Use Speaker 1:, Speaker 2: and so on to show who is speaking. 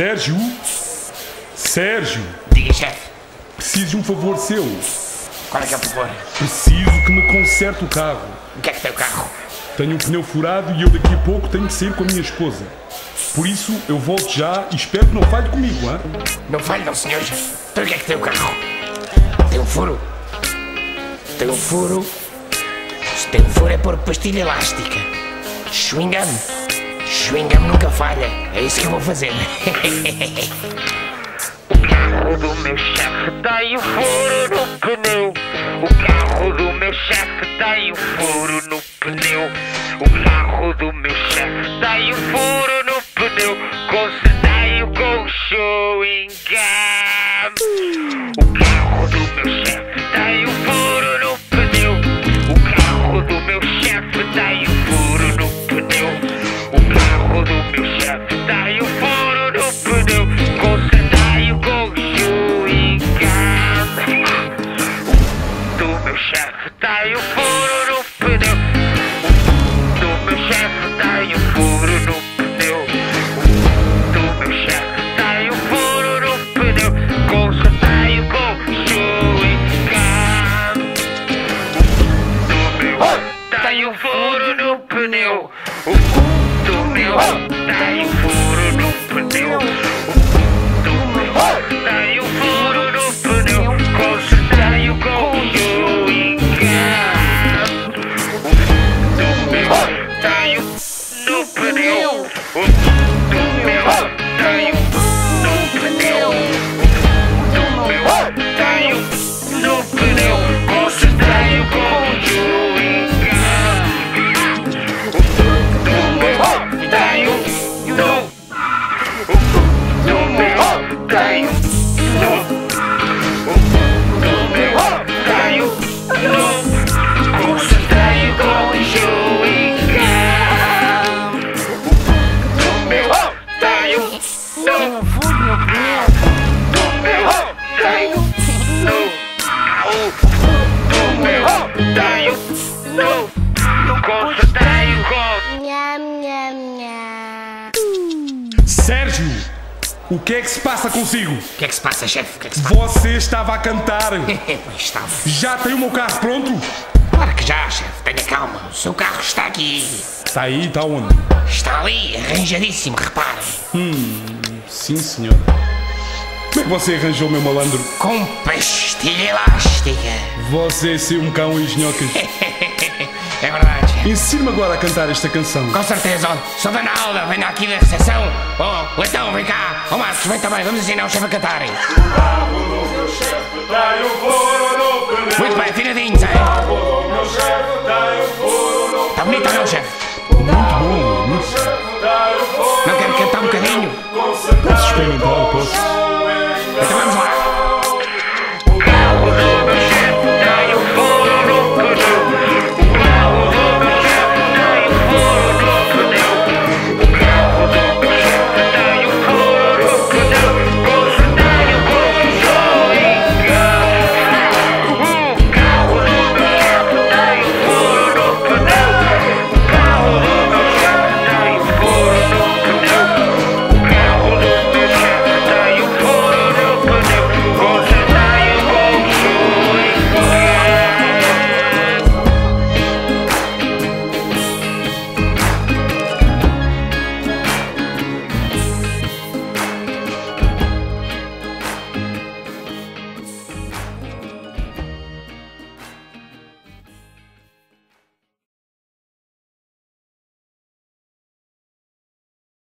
Speaker 1: Sérgio? Sérgio,
Speaker 2: Diga, chefe.
Speaker 1: preciso de um favor seu.
Speaker 2: Qual é que é o favor?
Speaker 1: Preciso que me conserte o carro.
Speaker 2: O que é que tem o carro?
Speaker 1: Tenho um pneu furado e eu daqui a pouco tenho que sair com a minha esposa. Por isso, eu volto já e espero que não falhe comigo, hã?
Speaker 2: Não falha, não, senhor. Então o que é que tem o carro? Tem um furo. Tem um furo. Se tem um furo é por pastilha elástica. Chewing-gum. Chewing-gum nunca falha. É isso que eu vou fazer.
Speaker 3: O carro do meu chefe tem um furo no pneu. O carro do meu chefe tem um furo no pneu. O carro do meu chefe tem um furo no pneu. Consertei-o com gum. O do meu tem um furo no pneu. O do meu tem um furo no pneu. Consertei-o com chewing gum. O do meu tem um no pneu. Um no. Do meu um no. Meu tem um no. Consertei-o com
Speaker 4: Nham, nham, nham.
Speaker 1: Sérgio, o que é que se passa consigo?
Speaker 2: O que é que se passa, chefe? O que é que se passa?
Speaker 1: Você estava a cantar.
Speaker 2: pois estava.
Speaker 1: Já tem o meu carro pronto?
Speaker 2: Claro que já, chefe. Tenha calma. O seu carro está aqui.
Speaker 1: Está aí, está onde?
Speaker 2: Está ali, arranjadíssimo, repare.
Speaker 1: Sim, senhor. Como é que você arranjou o meu malandro?
Speaker 2: Com pastilha elástica.
Speaker 1: Você é sim um cão e engenhocas.
Speaker 2: É verdade, chefe.
Speaker 1: Ensine-me agora a cantar esta canção.
Speaker 2: Com certeza. Sou da Nalda, venho aqui da recepção. Oh, Leitão, vem cá. Ó, Marcos, vem também. Vamos ensinar o chefe a cantar. Muito bem, afinadinhos, hein? Está bonito não, chefe?
Speaker 1: Muito bom, muito Streaming blog posts.